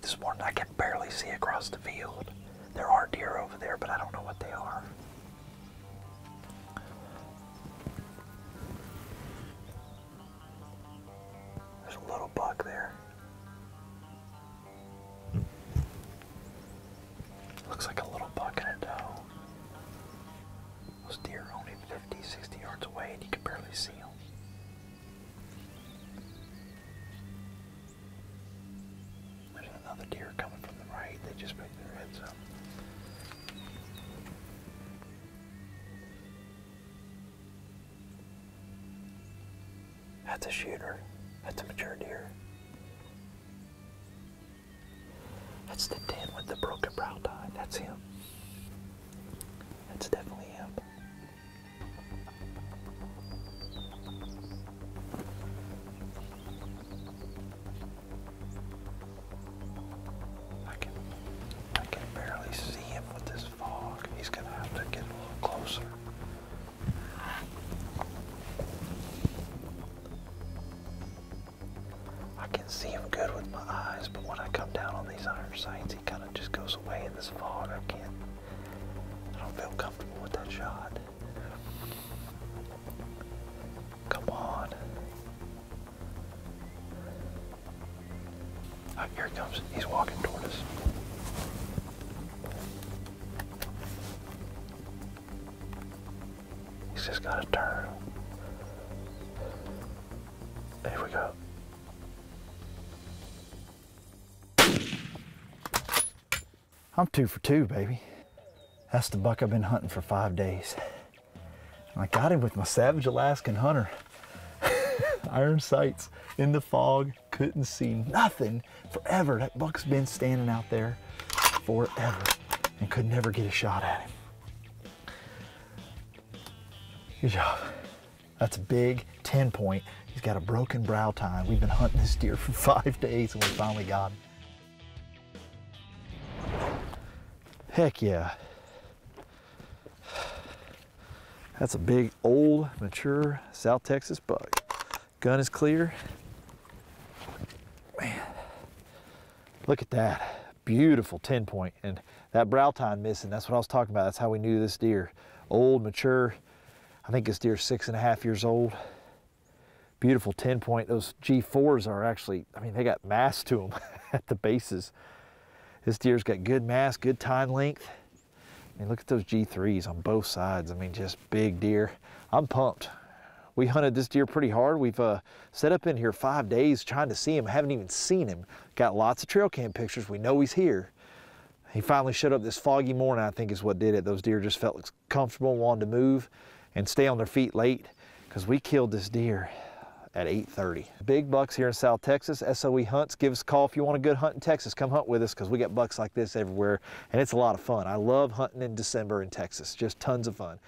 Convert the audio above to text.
this morning. I can barely see across the field. There are deer over there, but I don't know what they are. There's a little buck there. Just their heads up. That's a shooter. That's a mature deer. That's the 10 with the broken brow tine. That's him. That's definitely I can see him good with my eyes, but when I come down on these iron sights, he kind of just goes away in this fog. I can't. I don't feel comfortable with that shot. Come on. Oh, here he comes. He's walking toward us. He's just got to turn. There we go. I'm two for two, baby. That's the buck I've been hunting for five days. I got him with my Savage Alaskan Hunter. Iron sights in the fog, couldn't see nothing forever. That buck's been standing out there forever and could never get a shot at him. Good job. That's a big 10 point. He's got a broken brow tine. We've been hunting this deer for five days and we finally got him. Heck yeah. That's a big, old, mature South Texas buck. Gun is clear. Man, look at that. Beautiful 10 point. And that brow tine missing, that's what I was talking about. That's how we knew this deer. Old, mature. I think this deer's six and a half years old. Beautiful 10 point. Those G4s are actually, I mean, they got mass to them at the bases. This deer's got good mass, good tine length. I mean, look at those G3s on both sides. I mean, just big deer. I'm pumped. We hunted this deer pretty hard. We've uh, set up in here five days trying to see him. Haven't even seen him. Got lots of trail cam pictures. We know he's here. He finally showed up this foggy morning, I think is what did it. Those deer just felt comfortable, wanted to move and stay on their feet late because we killed this deer at 8.30. Big bucks here in South Texas, SOE Hunts. Give us a call if you want a good hunt in Texas. Come hunt with us because we got bucks like this everywhere and it's a lot of fun. I love hunting in December in Texas, just tons of fun.